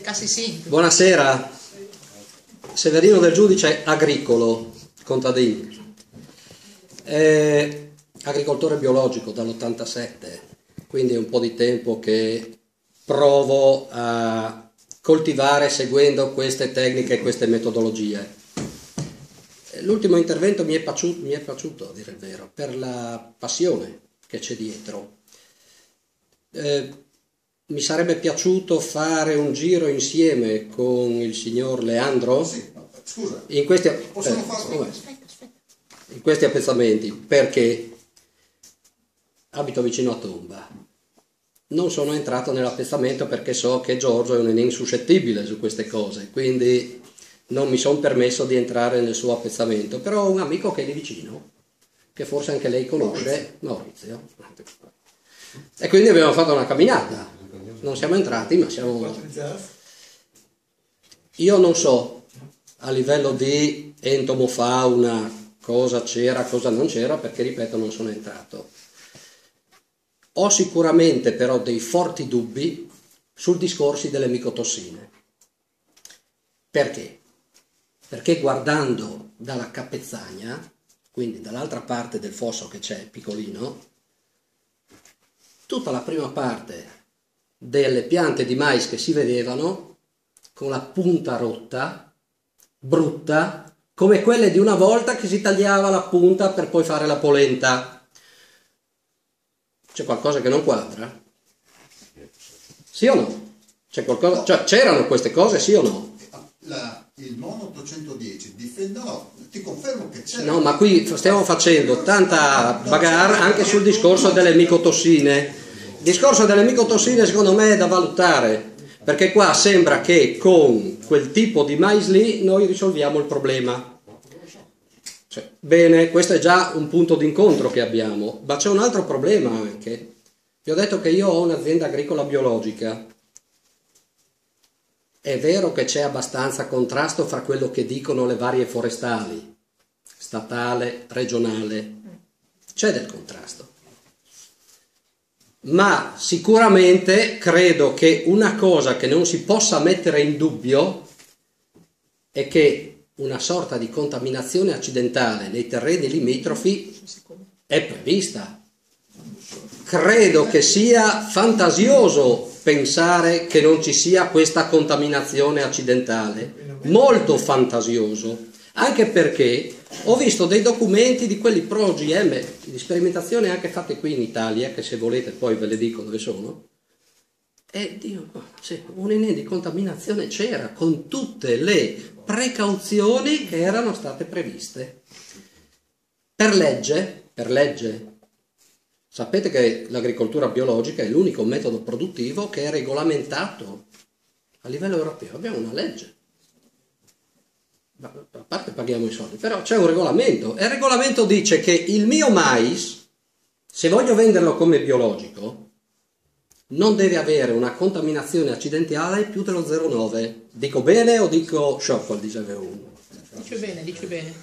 Casi sì. Buonasera, Severino del Giudice agricolo, contadino, è agricoltore biologico dall'87, quindi è un po' di tempo che provo a coltivare seguendo queste tecniche e queste metodologie. L'ultimo intervento mi è, piaciuto, mi è piaciuto, a dire il vero, per la passione che c'è dietro. Eh, mi sarebbe piaciuto fare un giro insieme con il signor Leandro Sì, scusa, in questi, eh, in questi appezzamenti perché abito vicino a Tomba. Non sono entrato nell'appezzamento perché so che Giorgio è un insuscettibile su queste cose, quindi non mi sono permesso di entrare nel suo appezzamento, però ho un amico che è lì vicino, che forse anche lei conosce, Maurizio. E quindi abbiamo fatto una camminata. Non siamo entrati, ma siamo... Io non so a livello di entomofauna cosa c'era, cosa non c'era, perché ripeto non sono entrato. Ho sicuramente però dei forti dubbi sul discorso delle micotossine. Perché? Perché guardando dalla capezzagna, quindi dall'altra parte del fosso che c'è, piccolino, tutta la prima parte delle piante di mais che si vedevano con la punta rotta, brutta, come quelle di una volta che si tagliava la punta per poi fare la polenta. C'è qualcosa che non quadra? Sì o no? C'è qualcosa, cioè, c'erano queste cose, sì o no? La- il mono 810 difende, no, ti confermo che c'è. No, ma qui stiamo facendo tanta bagarre anche sul discorso delle micotossine. Il discorso delle micotossine secondo me è da valutare, perché qua sembra che con quel tipo di mais lì noi risolviamo il problema. Cioè, bene, questo è già un punto d'incontro che abbiamo, ma c'è un altro problema anche. Vi ho detto che io ho un'azienda agricola biologica. È vero che c'è abbastanza contrasto fra quello che dicono le varie forestali, statale, regionale, c'è del contrasto. Ma sicuramente credo che una cosa che non si possa mettere in dubbio è che una sorta di contaminazione accidentale nei terreni limitrofi è prevista. Credo che sia fantasioso pensare che non ci sia questa contaminazione accidentale, molto fantasioso, anche perché ho visto dei documenti di quelli pro OGM, di sperimentazione anche fatte qui in Italia, che se volete poi ve le dico dove sono, e Dio, sì, un ene di contaminazione c'era, con tutte le precauzioni che erano state previste. Per legge, per legge, sapete che l'agricoltura biologica è l'unico metodo produttivo che è regolamentato a livello europeo. Abbiamo una legge. Ma A parte paghiamo i soldi, però c'è un regolamento e il regolamento dice che il mio mais, se voglio venderlo come biologico, non deve avere una contaminazione accidentale più dello 0,9. Dico bene o dico sciocco, diceva uno. Dice bene, dice bene.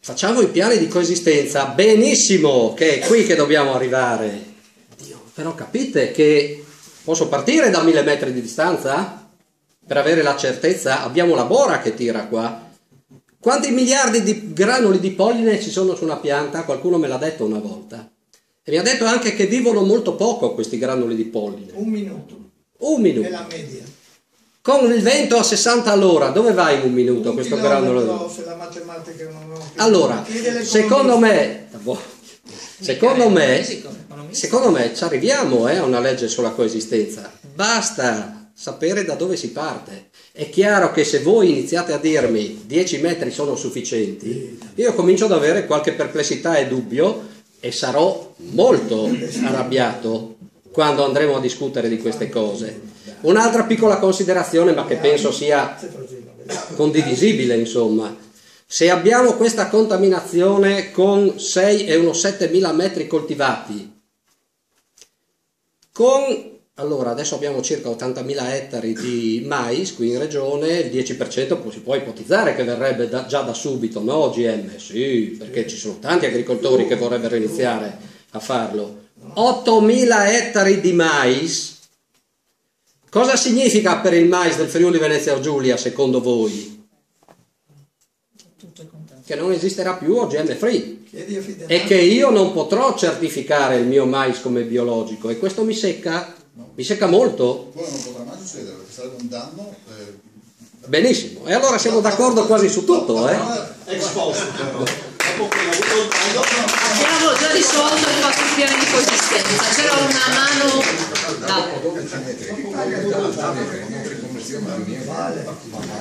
Facciamo i piani di coesistenza, benissimo, che è qui che dobbiamo arrivare. Dio, però capite che posso partire da mille metri di distanza per avere la certezza? Abbiamo la bora che tira qua. Quanti miliardi di granuli di polline ci sono su una pianta? Qualcuno me l'ha detto una volta. E mi ha detto anche che vivono molto poco questi granuli di polline. Un minuto Un è minuto. la media. Con il vento a 60 all'ora, dove vai in un minuto Un questo granulo? Se la matematica non ho. Allora, secondo me, secondo me, secondo me ci arriviamo eh, a una legge sulla coesistenza. Basta sapere da dove si parte. È chiaro che se voi iniziate a dirmi 10 metri sono sufficienti, io comincio ad avere qualche perplessità e dubbio e sarò molto arrabbiato quando andremo a discutere di queste cose. Un'altra piccola considerazione, ma che penso sia condivisibile, insomma. Se abbiamo questa contaminazione con 6 e uno 7 mila metri coltivati, con allora adesso abbiamo circa 80.000 ettari di mais qui in regione, il 10% può- si può ipotizzare che verrebbe da- già da subito, no OGM? Sì, perché ci sono tanti agricoltori che vorrebbero iniziare a farlo. 8.000 ettari di mais Cosa significa per il mais del Friuli Venezia Giulia secondo voi? Che non esisterà più OGM free e che io non potrò certificare il mio mais come biologico e questo mi secca? Mi secca molto? Quello non potrà mai succedere perché sarebbe un danno. eh, Benissimo, e allora siamo d'accordo quasi su tutto, eh? Ex post però. Abbiamo già risolto il il piano di coesistenza, c'era una mano da... 12 metri,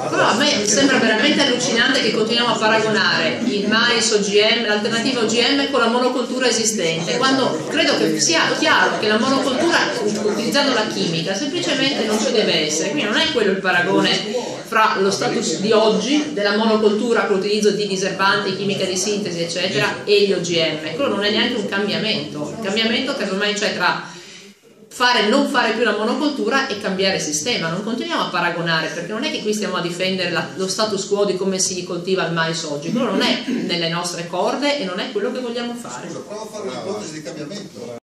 Però a me sembra veramente allucinante che continuiamo a paragonare il mais OGM, l'alternativa OGM con la monocoltura esistente, quando credo che sia chiaro che la monocoltura utilizzando la chimica semplicemente non ci deve essere, quindi non è quello il paragone fra lo status di oggi della monocoltura con l'utilizzo di diserbanti, chimica di sintesi eccetera e gli OGM, quello non è neanche un cambiamento, il cambiamento casomai c'è tra fare, non fare più la monocoltura e cambiare sistema. Non continuiamo a paragonare perché non è che qui stiamo a difendere la- lo status quo di come si coltiva il mais oggi, quello non è nelle nostre corde e non è quello che vogliamo fare. Scusa, prova a fare un'ipotesi di cambiamento.